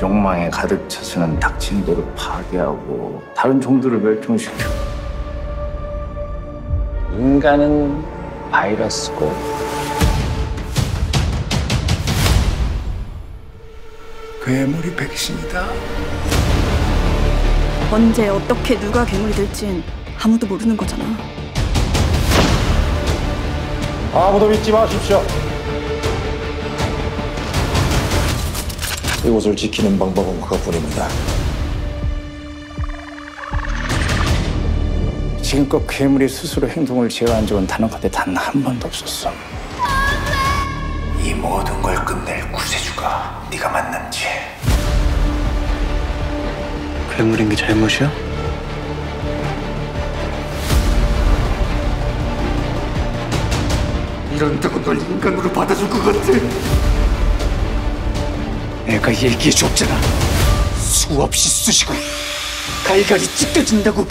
욕망에 가득 차서는 닥친도를 파괴하고 다른 종들을 멸종시켜. 인간은 바이러스고 괴물이 백신이다. 언제 어떻게 누가 괴물이 될진 아무도 모르는 거잖아. 아무도 믿지 마십시오. 이곳을 지키는 방법은 그것뿐입니다. 지금껏 괴물이 스스로 행동을 제어한 적은 단언컨대 단 한 번도 없었어. 이 모든 걸 끝낼 구세주가 네가 만남지. 괴물인 게 잘못이야? 이런다고 널 인간으로 받아줄 것 같아? 내가 얘기해 줬잖아. 수없이 쑤시고 갈갈이 찢겨진다고.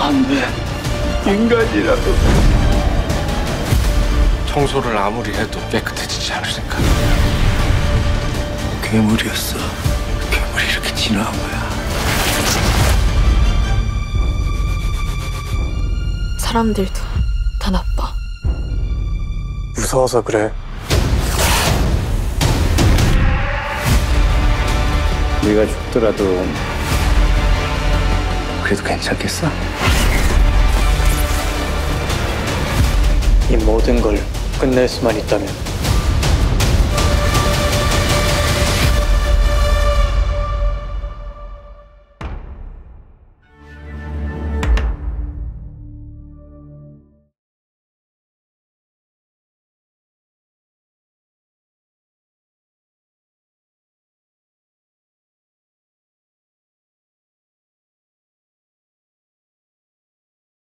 안 돼. 인간이라도. 청소를 아무리 해도 깨끗해지지 않으니까. 괴물이었어. 괴물이 이렇게 진화한 거야. 사람들도 다 나빠. 무서워서 그래. 네가 죽더라도 그래도 괜찮겠어? 이 모든 걸 끝낼 수만 있다면